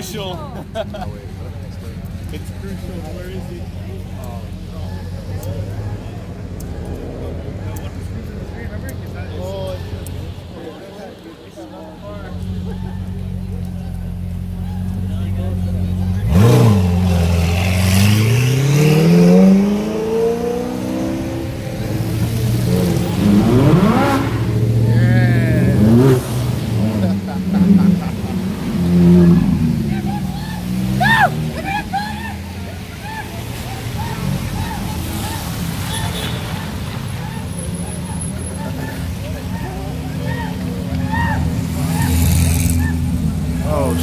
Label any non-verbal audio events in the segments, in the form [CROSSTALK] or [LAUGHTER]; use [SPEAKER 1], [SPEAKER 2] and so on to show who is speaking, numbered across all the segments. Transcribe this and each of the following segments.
[SPEAKER 1] crucial. [LAUGHS] it's crucial. Where is he?
[SPEAKER 2] Oh,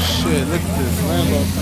[SPEAKER 2] shit, look at this Lambo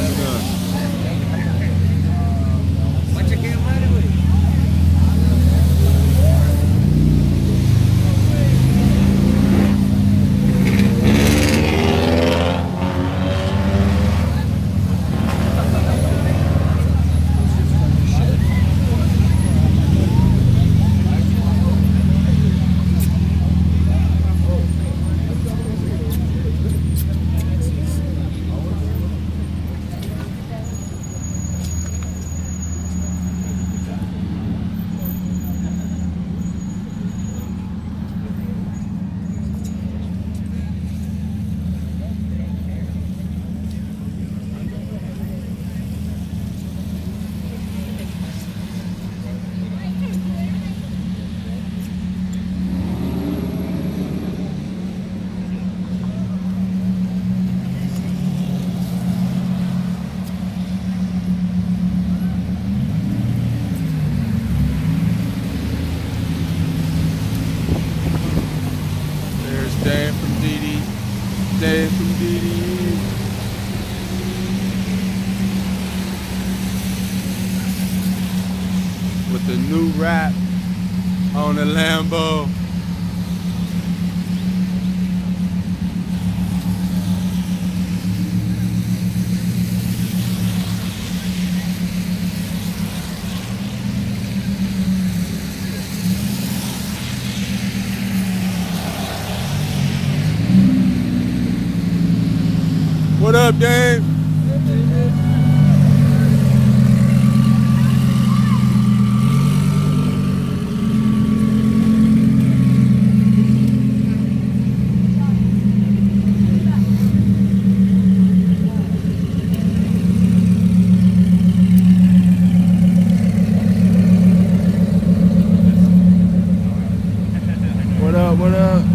[SPEAKER 2] Dan from DD. Dan from DD. With the new wrap on the Lambo. What up, Dave? what up, what up?